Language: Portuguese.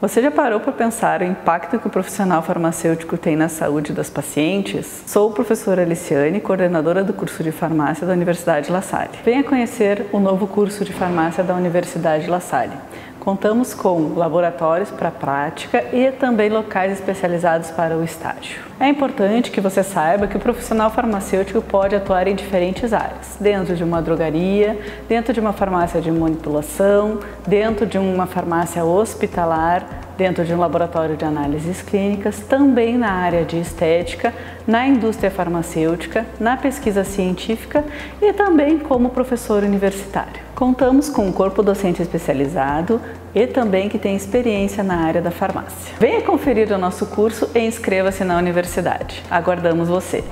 Você já parou para pensar o impacto que o profissional farmacêutico tem na saúde das pacientes? Sou a professora Aliciane, coordenadora do curso de farmácia da Universidade La Salle. Venha conhecer o novo curso de farmácia da Universidade La Salle. Contamos com laboratórios para prática e também locais especializados para o estágio. É importante que você saiba que o profissional farmacêutico pode atuar em diferentes áreas, dentro de uma drogaria, dentro de uma farmácia de manipulação, dentro de uma farmácia hospitalar, dentro de um laboratório de análises clínicas, também na área de estética, na indústria farmacêutica, na pesquisa científica e também como professor universitário. Contamos com um corpo docente especializado e também que tem experiência na área da farmácia. Venha conferir o nosso curso e inscreva-se na universidade. Aguardamos você!